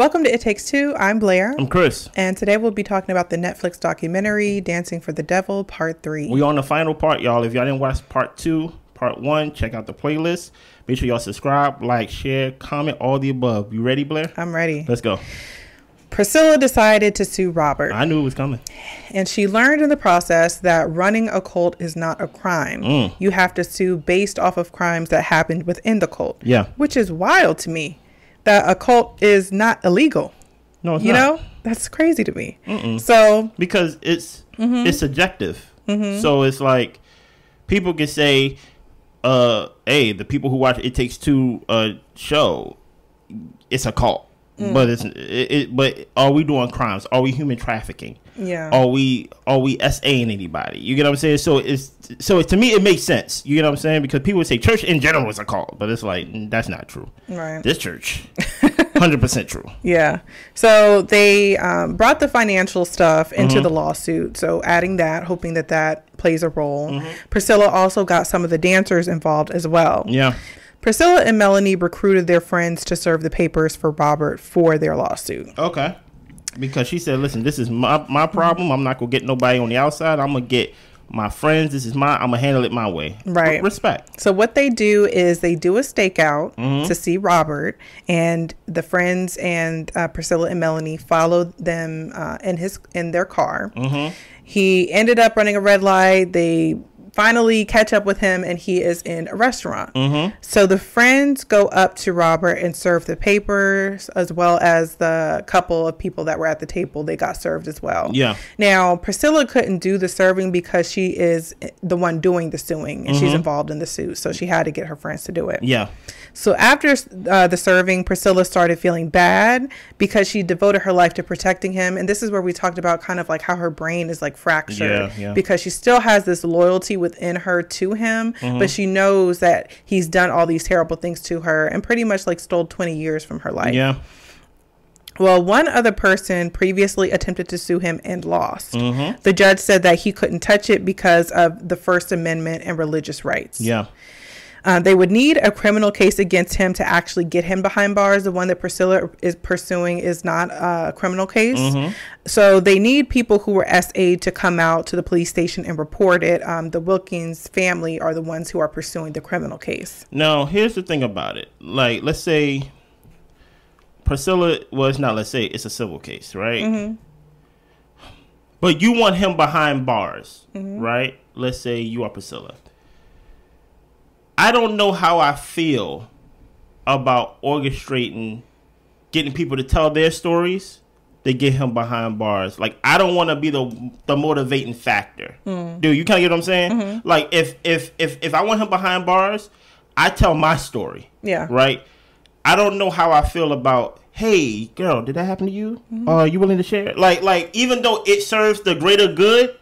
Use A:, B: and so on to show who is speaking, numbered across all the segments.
A: Welcome to It Takes Two. I'm Blair.
B: I'm Chris.
A: And today we'll be talking about the Netflix documentary Dancing for the Devil Part 3.
B: We on the final part, y'all. If y'all didn't watch part two, part one, check out the playlist. Make sure y'all subscribe, like, share, comment, all the above. You ready, Blair?
A: I'm ready.
B: Let's go.
A: Priscilla decided to sue Robert.
B: I knew it was coming.
A: And she learned in the process that running a cult is not a crime.
B: Mm.
A: You have to sue based off of crimes that happened within the cult.
B: Yeah.
A: Which is wild to me that a cult is not illegal.
B: No, it's
A: you
B: not.
A: know? That's crazy to me. So,
B: because it's
A: Mm-hmm.
B: it's subjective. So it's like people can say, uh, "Hey, the people who watch It Takes Two uh show, it's a cult."
A: Mm.
B: But it's it, it. But are we doing crimes? Are we human trafficking?
A: yeah.
B: Are we are we SAing anybody? You get what I'm saying? So it's so to me it makes sense. You get what I'm saying? Because people would say church in general is a cult, but it's like mm, that's not true.
A: Right.
B: This church, hundred percent true.
A: Yeah. So they um, brought the financial stuff into
B: Mm-hmm.
A: the lawsuit. So adding that, hoping that that plays a role.
B: Mm-hmm.
A: Priscilla also got some of the dancers involved as well.
B: Yeah.
A: Priscilla and Melanie recruited their friends to serve the papers for Robert for their lawsuit.
B: Okay. Because she said, "Listen, this is my my problem. I'm not gonna get nobody on the outside. I'm gonna get my friends. This is my. I'm gonna handle it my way.
A: Right.
B: Re- respect.
A: So what they do is they do a stakeout
B: Mm-hmm.
A: to see Robert, and the friends and uh, Priscilla and Melanie followed them uh, in his in their car.
B: Mm-hmm.
A: He ended up running a red light. They finally catch up with him, and he is in a restaurant.
B: Mm-hmm.
A: So the friends go up to Robert and serve the papers, as well as the couple of people that were at the table. They got served as well.
B: Yeah.
A: Now, Priscilla couldn't do the serving because she is the one doing the suing and she's involved in the suit. So she had to get her friends to do it.
B: Mm-hmm. Yeah.
A: So after uh, the serving, Priscilla started feeling bad because she devoted her life to protecting him. And this is where we talked about kind of like how her brain is like fractured
B: Yeah, yeah.
A: because she still has this loyalty within her to him,
B: Mm-hmm.
A: but she knows that he's done all these terrible things to her and pretty much like stole 20 years from her life.
B: Yeah.
A: Well, one other person previously attempted to sue him and lost.
B: Mm-hmm.
A: The judge said that he couldn't touch it because of the First Amendment and religious rights.
B: Yeah.
A: Uh, they would need a criminal case against him to actually get him behind bars. The one that Priscilla is pursuing is not a criminal case.
B: Mm-hmm.
A: So they need people who were SA to come out to the police station and report it. Um, the Wilking family are the ones who are pursuing the criminal case.
B: Now, here's the thing about it. Like, let's say Priscilla was not. Let's say it's a civil case, right?
A: Mm-hmm.
B: But you want him behind bars,
A: Mm-hmm.
B: right? Let's say you are Priscilla. I don't know how I feel about orchestrating getting people to tell their stories to get him behind bars. Like I don't want to be the the motivating factor.
A: Mm.
B: Dude, you kind of get what I'm saying?
A: Mm-hmm.
B: Like if if if if I want him behind bars, I tell my story.
A: Yeah.
B: Right? I don't know how I feel about hey girl, did that happen to you?
A: Mm-hmm.
B: Are you willing to share? Like like even though it serves the greater good,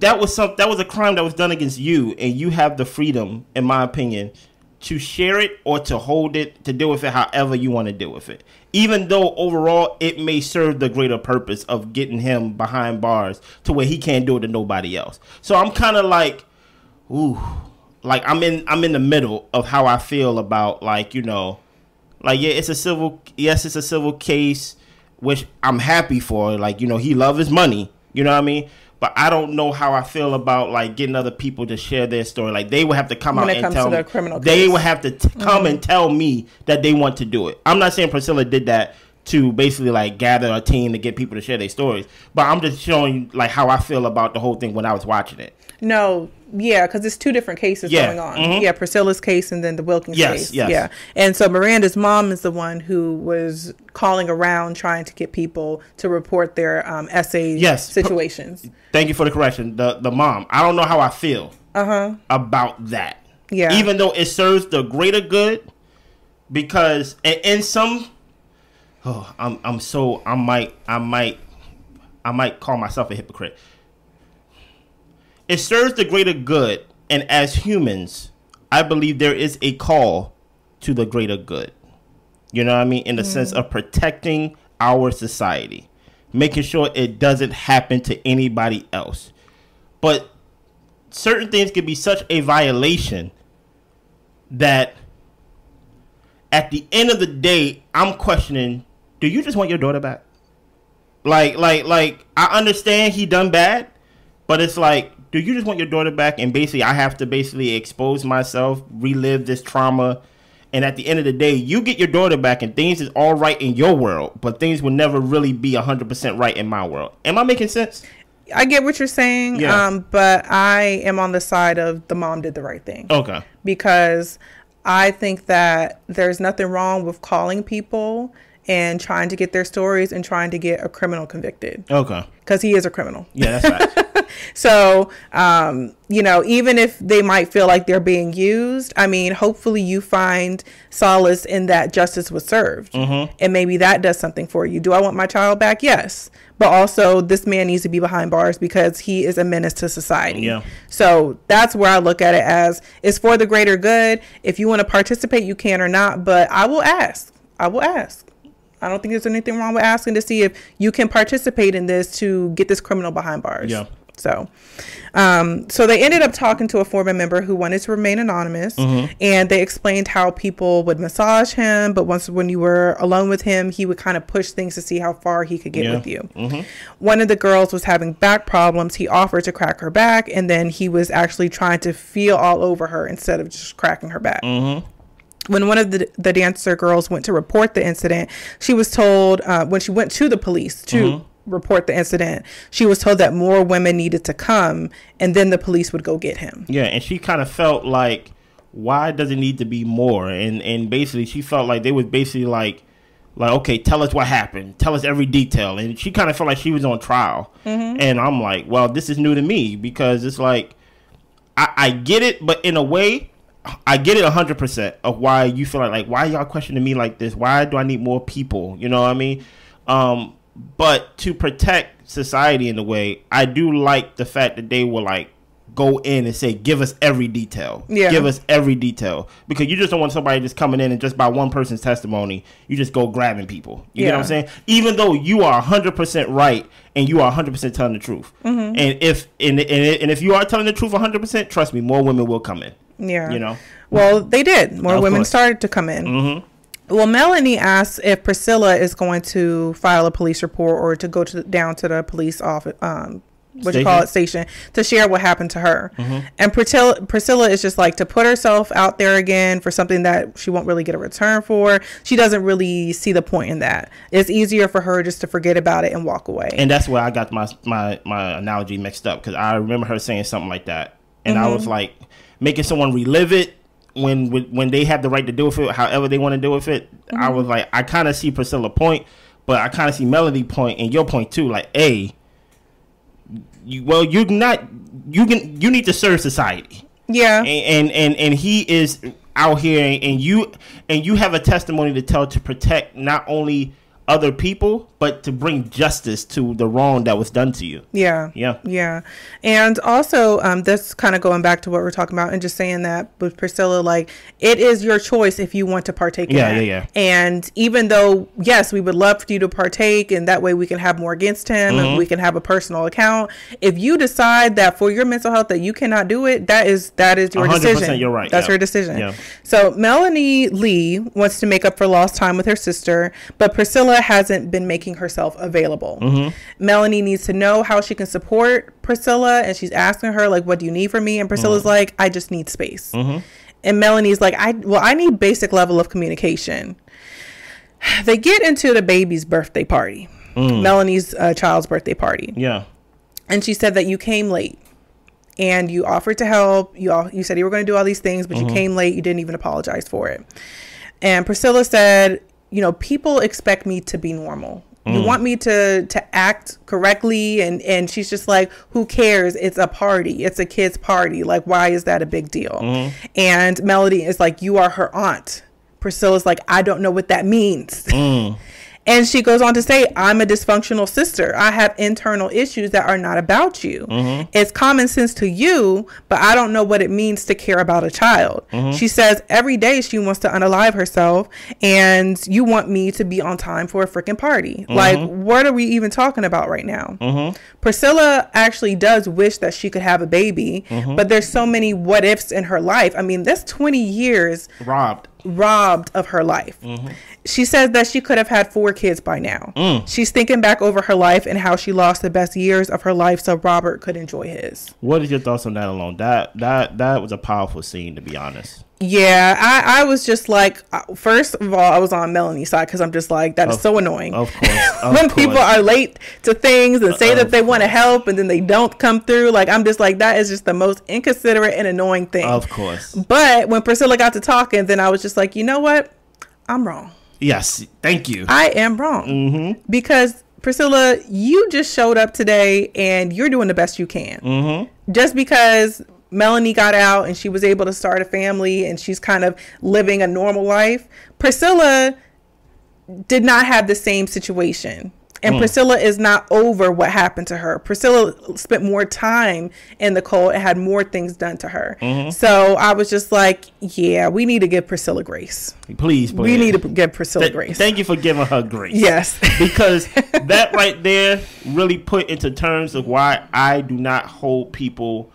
B: that was some that was a crime that was done against you and you have the freedom in my opinion to share it or to hold it to deal with it however you want to deal with it. Even though overall it may serve the greater purpose of getting him behind bars to where he can't do it to nobody else. So i'm kind of like ooh like i'm in i'm in the middle of how i feel about like you know like yeah it's a civil yes it's a civil case which i'm happy for like you know he love his money you know what i mean but i don't know how i feel about like getting other people to share their story like they would have to come
A: When
B: out and tell me
A: criminal
B: they.
A: Mm-hmm.
B: would have to t- come and tell me that they want to do it i'm not saying priscilla did that to basically like gather a team to get people to share their stories but i'm just showing you like how i feel about the whole thing when i was watching it
A: No, yeah, because it's two different cases
B: Yeah,
A: going on.
B: mhm.
A: Yeah, Priscilla's case and then the Wilking
B: Yes,
A: case.
B: yes.
A: Yeah. And so Miranda's mom is the one who was calling around trying to get people to report their um, essays
B: Yes.
A: situations.
B: Thank you for the correction. The the mom. I don't know how I feel
A: Uh-huh.
B: about that.
A: Yeah.
B: Even though it serves the greater good, because in some, oh, I'm I'm so I might I might I might call myself a hypocrite. It serves the greater good, and as humans, I believe there is a call to the greater good. You know what I mean? In the hmm. sense of protecting our society, making sure it doesn't happen to anybody else. But certain things can be such a violation that at the end of the day, I'm questioning: Do you just want your daughter back? Like, like, like, I understand he done bad, but it's like, do you just want your daughter back? And basically, I have to basically expose myself, relive this trauma, and at the end of the day, you get your daughter back, and things is all right in your world, but things will never really be hundred percent right in my world. Am I making sense?
A: I get what you're saying,
B: Yeah.
A: um, but I am on the side of the mom did the right thing
B: Okay.
A: because I think that there's nothing wrong with calling people and trying to get their stories and trying to get a criminal convicted
B: Okay.
A: because he is a criminal.
B: Yeah, that's right.
A: So, um, you know, even if they might feel like they're being used, I mean, hopefully you find solace in that justice was served.
B: Mm-hmm.
A: And maybe that does something for you. Do I want my child back? Yes. But also, this man needs to be behind bars because he is a menace to society.
B: Yeah.
A: So that's where I look at it as it's for the greater good. If you want to participate, you can or not. But I will ask. I will ask. I don't think there's anything wrong with asking to see if you can participate in this to get this criminal behind bars.
B: Yeah.
A: So, um, so they ended up talking to a former member who wanted to remain anonymous, mm-hmm. and they explained how people would massage him, but once when you were alone with him, he would kind of push things to see how far he could get
B: Yeah.
A: with you. Mm-hmm. One of the girls was having back problems. He offered to crack her back, and then he was actually trying to feel all over her instead of just cracking her back mm-hmm. When one of the, the dancer girls went to report the incident, she was told uh, when she went to the police to report the incident, she was told that more women needed to come, and then the police would go get him.
B: Yeah, and she kind of felt like, why does it need to be more? And and basically, she felt like they was basically like, like okay, tell us what happened, tell us every detail, and she kind of felt like she was on trial. And I'm like, well, this is new to me because it's like, I, I get it, but in a way. I get it hundred percent of why you feel like like why y'all questioning me like this? Why do I need more people? You know what I mean? Um, but to protect society in a way, I do like the fact that they will like go in and say, give us every detail.
A: Yeah.
B: Give us every detail. Because you just don't want somebody just coming in and just by one person's testimony, you just go grabbing people. You know what I'm saying? Even though you are 100% right and you are 100% telling the truth.
A: Mm-hmm.
B: And if and, and, and if you are telling the truth 100%, trust me, more women will come in.
A: Yeah.
B: You know?
A: Well, they did. More
B: Of
A: women
B: course.
A: started to come in.
B: Mm-hmm.
A: Well, Melanie asks if Priscilla is going to file a police report or to go to down to the police office, um, what you call it, station, to share what happened to her. And Priscilla, Priscilla is just like to put herself out there again for something that she won't really get a return for. She doesn't really see the point in that. It's easier for her just to forget about it and walk away.
B: And that's where I got my my my analogy mixed up because I remember her saying something like that, and I was mm-hmm. like making someone relive it when when they have the right to do with it, however they want to do with it. I mm-hmm. was like, I kind of see Priscilla point, but I kind of see Melody point and your point too. Like, a, you, well, you're not you can you need to serve society
A: yeah.
B: and and and, and he is out here and, and you and you have a testimony to tell to protect not only other people but to bring justice to the wrong that was done to you
A: Yeah.
B: Yeah.
A: Yeah. And also, um, this kind of going back to what we're talking about and just saying that with Priscilla, like, it is your choice if you want to partake in
B: Yeah, yeah, yeah.
A: And even though, yes, we would love for you to partake and that way we can have more against him
B: Mm-hmm.
A: and we can have a personal account. If you decide that for your mental health that you cannot do it, that is, that is your
B: 100%
A: decision.
B: you're right,
A: That's
B: yeah.
A: your decision.
B: Yeah.
A: So Melanie Lee wants to make up for lost time with her sister, but Priscilla hasn't been making herself available. Mm-hmm. Melanie needs to know how she can support Priscilla, and she's asking her like, "What do you need from me?" And Priscilla's mm-hmm. like, "I just need space." Mm-hmm. And Melanie's like, "I well, I need basic level of communication." They get into the baby's birthday party, mm. Melanie's uh, child's birthday party.
B: Yeah.
A: And she said that you came late and you offered to help. You all you said you were going to do all these things but you came late. You didn't even apologize for it. And priscilla said you know people expect me to be normal. You mm. want me to to act correctly and and she's just like who cares? It's a party. It's a kid's party. Like why is that a big deal? Mm-hmm. And melody is like you are her aunt. Priscilla's like i don't know what that means mm. and she goes on to say, I'm a dysfunctional sister. I have internal issues that are not about you. Mm-hmm. It's common sense to you, but I don't know what it means to care about a child. Mm-hmm. She says every day she wants to unalive herself, and you want me to be on time for a freaking party. Mm-hmm. Like, what are we even talking about right now? Priscilla actually does wish that she could have a baby, but there's so many what ifs in her life. I mean, that's 20 years
B: robbed
A: robbed of her life.
B: Mm-hmm.
A: She says that she could have had four kids by now.
B: Mm.
A: She's thinking back over her life and how she lost the best years of her life so Robert could enjoy his.
B: What is your thoughts on that alone? That that that was a powerful scene, to be honest.
A: Yeah, I, I was just like, uh, first of all, I was on Melanie's side because I'm just like, that is
B: Of-
A: so annoying.
B: Of course, of
A: when
B: course.
A: people are late to things and say
B: Of
A: that they want to help and then they don't come through, like, I'm just like, that is just the most inconsiderate and annoying thing.
B: of course,
A: But when Priscilla got to talking, then I was just like, you know what? I'm wrong.
B: Yes. Thank you.
A: I am wrong.
B: Mm-hmm.
A: Because Priscilla, you just showed up today and you're doing the best you can.
B: Mm-hmm.
A: Just because Melanie got out and she was able to start a family and she's kind of living a normal life, Priscilla did not have the same situation. And mm. Priscilla is not over what happened to her. Priscilla spent more time in the cold and had more things done to her. Mm-hmm. So I was just like, yeah, we need to give Priscilla grace.
B: Please, please.
A: We need to give Priscilla
B: Th-
A: grace.
B: Thank you for giving her grace.
A: Yes.
B: because that right there really put into terms of why I do not hold people.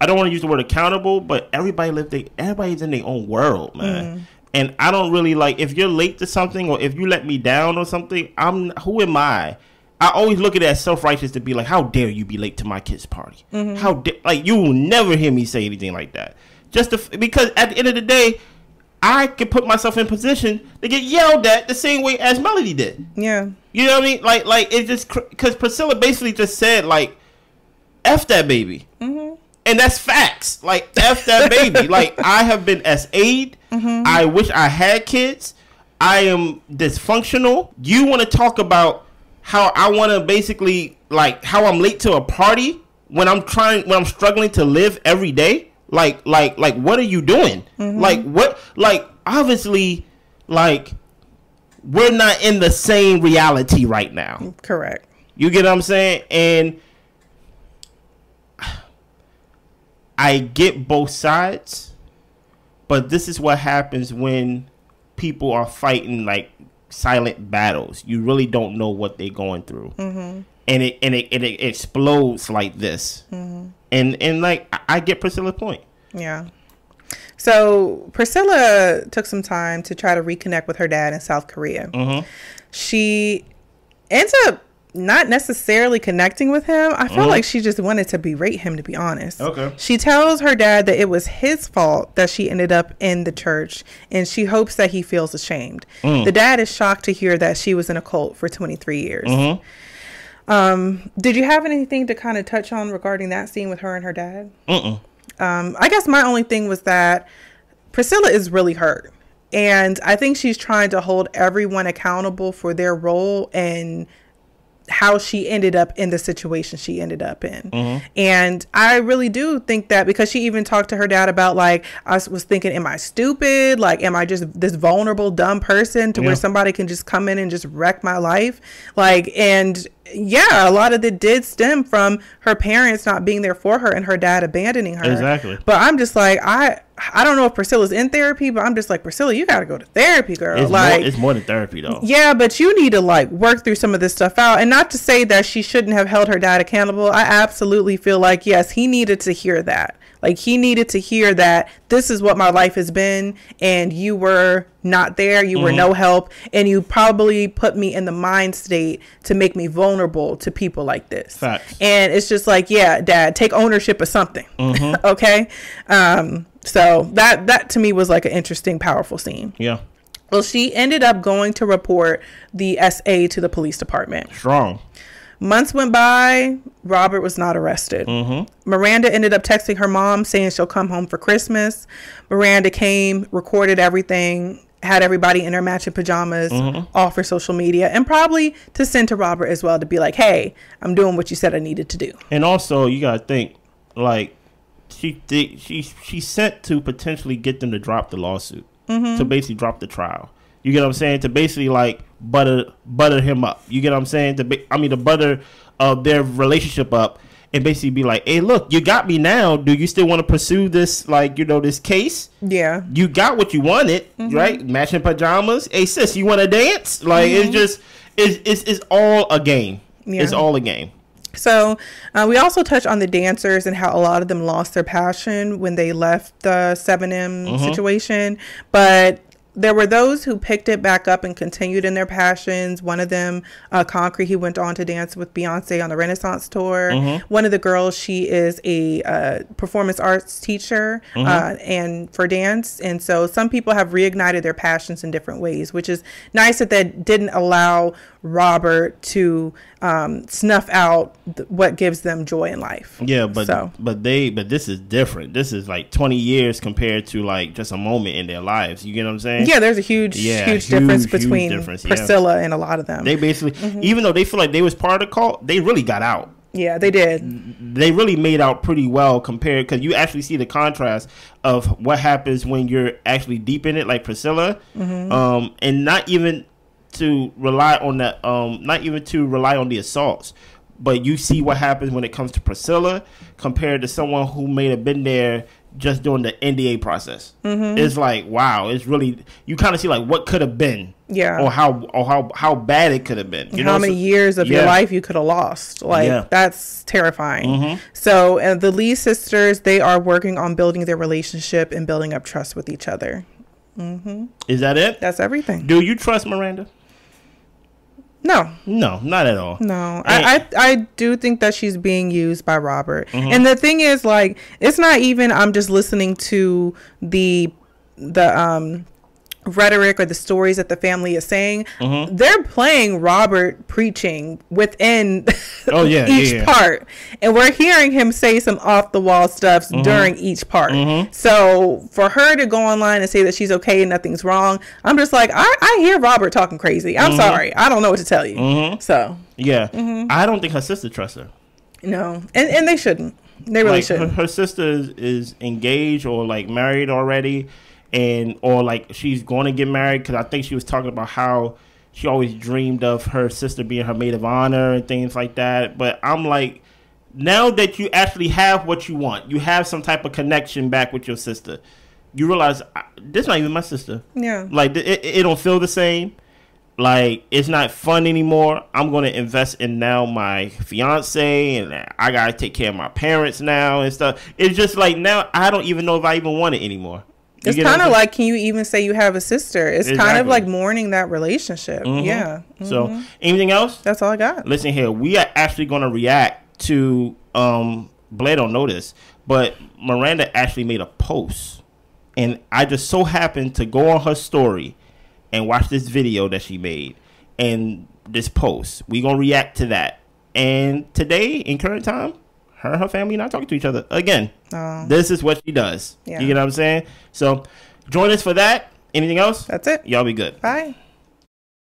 B: I don't want to use the word accountable, but everybody live they everybody's in their own world, man. Mm. And I don't really like if you're late to something or if you let me down or something. I'm who am I? I always look at it as self righteous to be like, how dare you be late to my kid's party? How da- like you will never hear me say anything like that. Just to, f- because at the end of the day, I can put myself in position to get yelled at the same way as Melody did.
A: yeah.
B: You know what I mean? Like, like it just because Priscilla basically just said like, "F that baby,"
A: Mm-hmm.
B: and that's facts. Like, "F that baby." like, I have been SA'd.
A: Mm-hmm.
B: I wish I had kids. I am dysfunctional. You want to talk about how I want to basically like how I'm late to a party when I'm trying when I'm struggling to live every day? Like, like, like, what are you doing?
A: Mm-hmm.
B: Like, what? Like, obviously, like we're not in the same reality right now.
A: Correct.
B: You get what I'm saying? And I get both sides, but this is what happens when people are fighting like silent battles. You really don't know what they're going through, and it and it and it explodes like this. And and like I- I get Priscilla's point.
A: Yeah. So Priscilla took some time to try to reconnect with her dad in South Korea.
B: Mm-hmm.
A: She ends up not necessarily connecting with him. I feel like she just wanted to berate him, to be honest.
B: Okay.
A: She tells her dad that it was his fault that she ended up in the church, and she hopes that he feels ashamed. The dad is shocked to hear that she was in a cult for 23 years.
B: Mm-hmm.
A: Um, did you have anything to kind of touch on regarding that scene with her and her dad?
B: Mm-mm.
A: Um, I guess my only thing was that Priscilla is really hurt. And I think she's trying to hold everyone accountable for their role and how she ended up in the situation she ended up in. Mm-hmm. And I really do think that because she even talked to her dad about like I was thinking am I stupid? Like am I just this vulnerable dumb person to
B: Yeah.
A: where somebody can just come in and just wreck my life? Like and yeah, a lot of it did stem from her parents not being there for her and her dad abandoning her.
B: Exactly.
A: But I'm just like I I don't know if Priscilla's in therapy, but I'm just like Priscilla, you got to go to therapy, girl.
B: It's
A: like
B: more. It's more than therapy though.
A: yeah, but you need to like work through some of this stuff out. And not to say that she shouldn't have held her dad accountable. I absolutely feel like, yes, he needed to hear that. Like, he needed to hear that this is what my life has been, and you were not there. You were no help. And you probably put me in the mind state to make me vulnerable to people like this.
B: Facts.
A: And it's just like, yeah, dad, take ownership of something. okay. Um, so that that to me was like an interesting, powerful scene.
B: Yeah.
A: Well, she ended up going to report the SA to the police department.
B: Strong.
A: Months went by, Robert was not arrested. Mm-hmm. Miranda ended up texting her mom saying she'll come home for Christmas. Miranda came, recorded everything, had everybody in their matching pajamas, mm-hmm. all for social media, and probably to send to Robert as well to be like, hey, I'm doing what you said I needed to do.
B: And also, you gotta think, like, she did, she she sent to potentially get them to drop the lawsuit, mm-hmm. to basically drop the trial. You get what I'm saying? To basically like butter butter him up. You get what I'm saying? To be, I mean, to butter uh, their relationship up and basically be like, hey, look, you got me now. Do you still want to pursue this, like, you know, this case?
A: Yeah.
B: you got what you wanted, mm-hmm. right? Matching pajamas. Hey sis, you want to dance? Like it's mm-hmm. just it's, it's it's all a game. It's all a game.
A: So uh, we also touch on the dancers and how a lot of them lost their passion when they left the 7M
B: Mm-hmm.
A: situation. But there were those who picked it back up and continued in their passions. One of them, uh, Concrete, he went on to dance with Beyonce on the Renaissance tour.
B: Mm-hmm.
A: One of the girls, she is a uh, performance arts teacher
B: Mm-hmm.
A: uh, and for dance. And so some people have reignited their passions in different ways, which is nice that that didn't allow Robert to um, snuff out th- what gives them joy in life.
B: Yeah, but
A: So.
B: but they but this is different. This is like twenty years compared to like just a moment in their lives. You get what I'm saying?
A: Yeah, there's a huge,
B: Yeah,
A: huge,
B: huge,
A: difference
B: huge
A: between
B: difference, yeah.
A: Priscilla and a lot of them.
B: They basically,
A: Mm-hmm.
B: even though they feel like they was part of the cult, they really got out.
A: yeah, they did.
B: They really made out pretty well compared because you actually see the contrast of what happens when you're actually deep in it, like Priscilla,
A: Mm-hmm.
B: um, and not even to rely on that, um, not even to rely on the assaults, but you see what happens when it comes to Priscilla compared to someone who may have been there just during the NDA process.
A: Mm-hmm.
B: It's like wow, it's really you kind of see like what could have been,
A: Yeah.
B: or how or how how bad it could have been. You know,
A: how
B: know,
A: many
B: so-
A: years of your life you could have lost. Like
B: Yeah.
A: that's terrifying.
B: Mhm.
A: So, and the Lee sisters, they are working on building their relationship and building up trust with each other.
B: Is that it?
A: That's everything.
B: Do you trust Miranda?
A: No,
B: No, not at all.
A: no. I, I I do think that she's being used by Robert.
B: Mm-hmm.
A: And the thing is like it's not even I'm just listening to the the um rhetoric or the stories that the family is saying.
B: Mm-hmm.
A: They're playing Robert preaching within
B: Oh, yeah,
A: each
B: yeah, yeah.
A: part. And we're hearing him say some off the wall stuff
B: Mm-hmm.
A: during each part. So for her to go online and say that she's okay and nothing's wrong, I'm just like, I, I hear Robert talking crazy.
B: Mm-hmm.
A: I'm sorry. I don't know what to tell you. So
B: Yeah,
A: Mm-hmm.
B: I don't think her sister trusts her.
A: no. And and they shouldn't. They really
B: like her,
A: shouldn't.
B: her sister is, is engaged or like married already, and or like she's going to get married because I think she was talking about how she always dreamed of her sister being her maid of honor and things like that. But I'm like, now that you actually have what you want, you have some type of connection back with your sister. You realize this not even my sister.
A: Yeah.
B: Like it, it, it don't feel the same. Like it's not fun anymore. I'm gonna invest in now my fiance, and I gotta take care of my parents now and stuff. It's just like now I don't even know if I even want it anymore.
A: It's kind of like, can you even say you have a sister? It's kind of like mourning that relationship.
B: Mhm.
A: Yeah.
B: So anything else?
A: That's all I got.
B: Listen here, we are actually gonna react to um Blair don't know this, but Miranda actually made a post, and I just so happened to go on her story and watch this video that she made and this post. We're gonna react to that. And today, in current time, her and her family not talking to each other again.
A: Oh,
B: This is what she does.
A: Yeah.
B: You get what I'm saying? So join us for that. Anything else?
A: that's it.
B: Y'all be good.
A: Bye.